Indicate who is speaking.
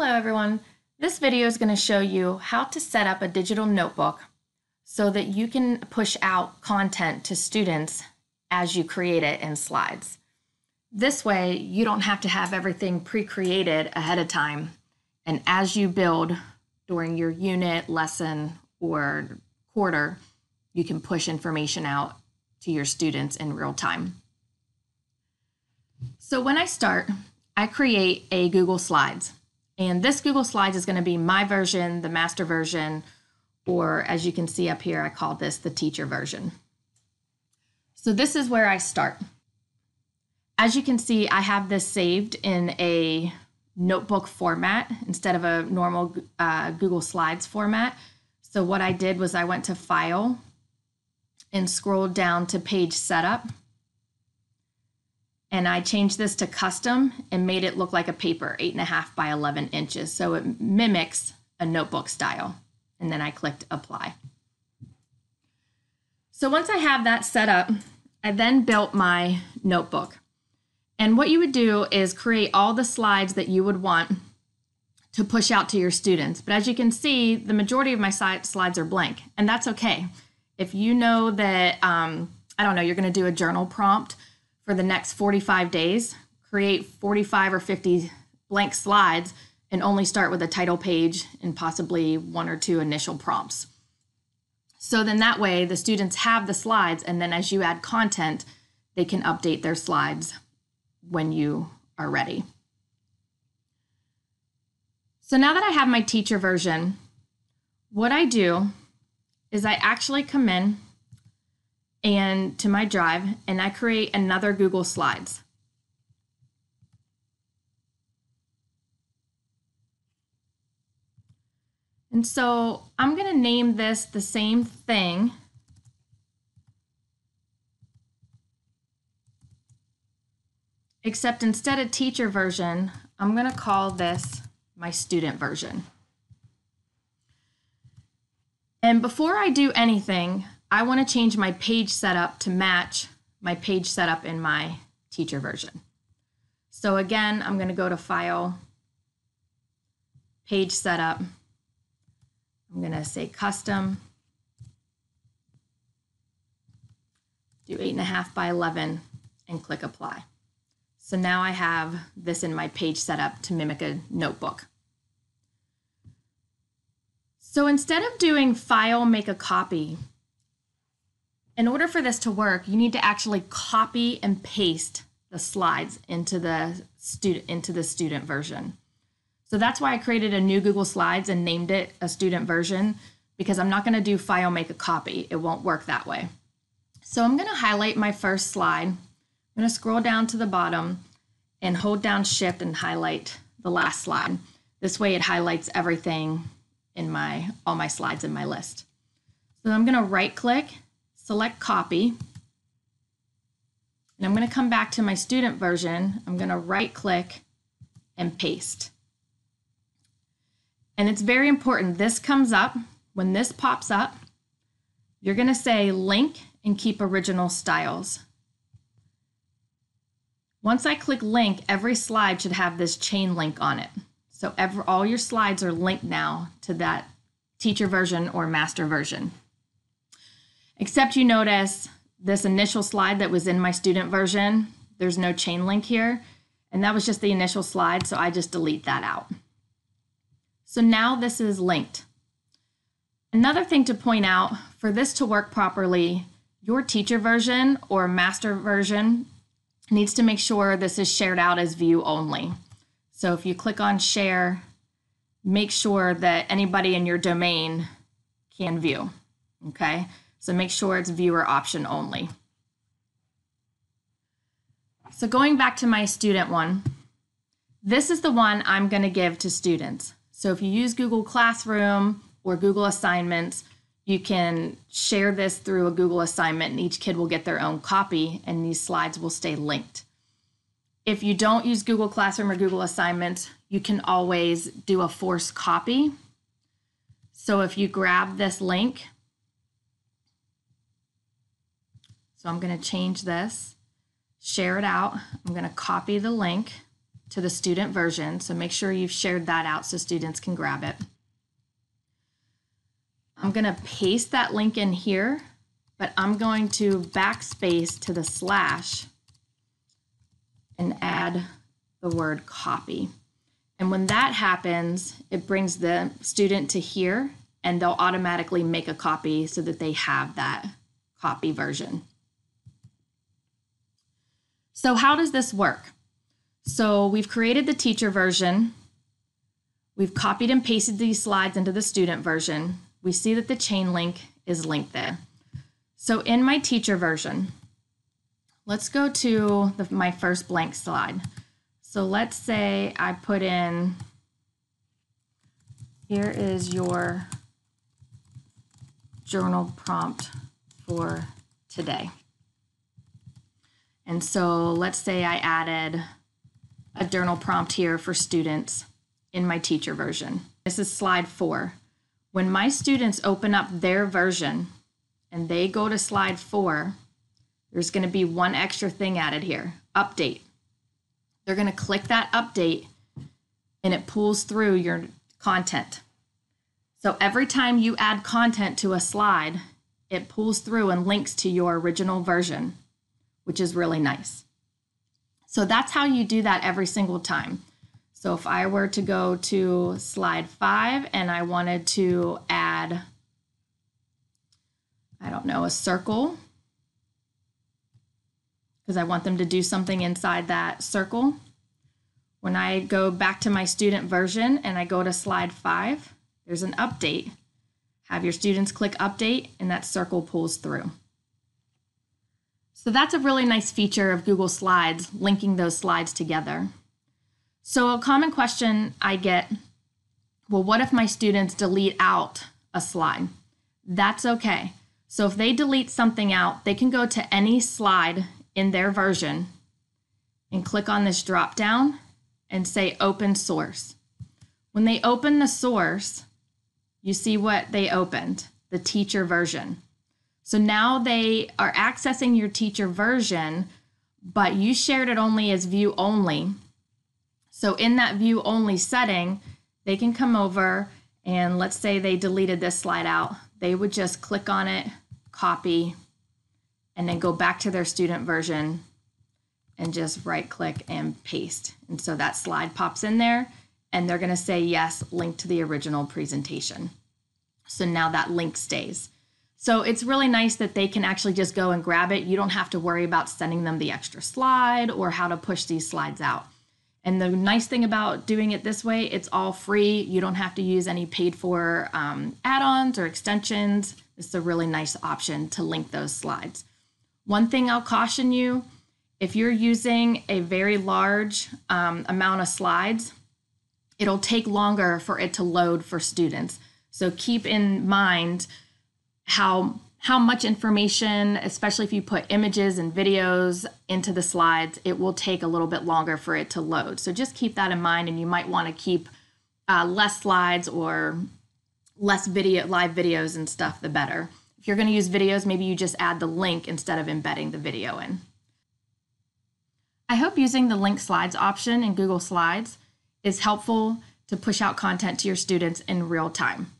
Speaker 1: Hello everyone. This video is going to show you how to set up a digital notebook so that you can push out content to students as you create it in slides. This way you don't have to have everything pre-created ahead of time and as you build during your unit, lesson, or quarter, you can push information out to your students in real time. So when I start, I create a Google Slides. And this Google Slides is going to be my version, the master version, or as you can see up here, I call this the teacher version. So this is where I start. As you can see, I have this saved in a notebook format instead of a normal uh, Google Slides format. So what I did was I went to File and scrolled down to Page Setup and I changed this to custom and made it look like a paper, eight and a half by 11 inches. So it mimics a notebook style. And then I clicked apply. So once I have that set up, I then built my notebook. And what you would do is create all the slides that you would want to push out to your students. But as you can see, the majority of my slides are blank, and that's okay. If you know that, um, I don't know, you're gonna do a journal prompt, for the next 45 days, create 45 or 50 blank slides, and only start with a title page and possibly one or two initial prompts. So then that way the students have the slides, and then as you add content, they can update their slides when you are ready. So now that I have my teacher version, what I do is I actually come in and to my drive and I create another Google Slides. And so I'm going to name this the same thing. Except instead of teacher version, I'm going to call this my student version. And before I do anything, I want to change my page setup to match my page setup in my teacher version. So again, I'm going to go to File, Page Setup. I'm going to say Custom, do 8.5 by 11, and click Apply. So now I have this in my page setup to mimic a notebook. So instead of doing File, Make a Copy, in order for this to work, you need to actually copy and paste the slides into the student into the student version. So that's why I created a new Google Slides and named it a student version because I'm not going to do file make a copy. It won't work that way. So I'm going to highlight my first slide. I'm going to scroll down to the bottom and hold down shift and highlight the last slide. This way it highlights everything in my all my slides in my list. So I'm going to right click select copy. And I'm going to come back to my student version. I'm going to right click and paste. And it's very important. This comes up. When this pops up, you're going to say link and keep original styles. Once I click link, every slide should have this chain link on it. So every, all your slides are linked now to that teacher version or master version. Except you notice this initial slide that was in my student version, there's no chain link here. And that was just the initial slide, so I just delete that out. So now this is linked. Another thing to point out, for this to work properly, your teacher version or master version needs to make sure this is shared out as view only. So if you click on share, make sure that anybody in your domain can view, okay? So make sure it's viewer option only. So going back to my student one, this is the one I'm going to give to students. So if you use Google Classroom or Google Assignments, you can share this through a Google assignment and each kid will get their own copy and these slides will stay linked. If you don't use Google Classroom or Google Assignments, you can always do a forced copy. So if you grab this link so I'm going to change this, share it out. I'm going to copy the link. to the student version. So make sure you've shared that out so students can grab it. I'm going to paste that link in here, but I'm going to backspace to the slash and add the word copy. And when that happens, it brings the student to here and they'll automatically make a copy so that they have that copy version. So how does this work? So we've created the teacher version. We've copied and pasted these slides into the student version. We see that the chain link is linked there. So in my teacher version, let's go to the, my first blank slide. So let's say I put in, here is your journal prompt for today. And so let's say I added a journal prompt here for students in my teacher version. This is slide four. When my students open up their version and they go to slide four, there's going to be one extra thing added here update. They're going to click that update and it pulls through your content. So every time you add content to a slide, it pulls through and links to your original version, which is really nice. So that's how you do that every single time. So if I were to go to slide five and I wanted to add, I don't know, a circle, because I want them to do something inside that circle. When I go back to my student version and I go to slide five, there's an update. Have your students click update and that circle pulls through. So that's a really nice feature of Google Slides, linking those slides together. So a common question I get, well, what if my students delete out a slide? That's okay. So if they delete something out, they can go to any slide in their version and click on this drop down and say open source. When they open the source, you see what they opened, the teacher version. So now they are accessing your teacher version, but you shared it only as view only. So in that view only setting, they can come over and let's say they deleted this slide out. They would just click on it, copy, and then go back to their student version and just right click and paste. And so that slide pops in there and they're going to say yes, link to the original presentation. So now that link stays. So it's really nice that they can actually just go and grab it. You don't have to worry about sending them the extra slide or how to push these slides out. And the nice thing about doing it this way, it's all free. You don't have to use any paid for um, add ons or extensions. It's a really nice option to link those slides. One thing I'll caution you if you're using a very large um, amount of slides, it'll take longer for it to load for students. So keep in mind how how much information, especially if you put images and videos into the slides, it will take a little bit longer for it to load. So just keep that in mind, and you might want to keep uh, less slides or less video, live videos and stuff, the better. If you're going to use videos, maybe you just add the link instead of embedding the video in. I hope using the link slides option in Google Slides is helpful to push out content to your students in real time.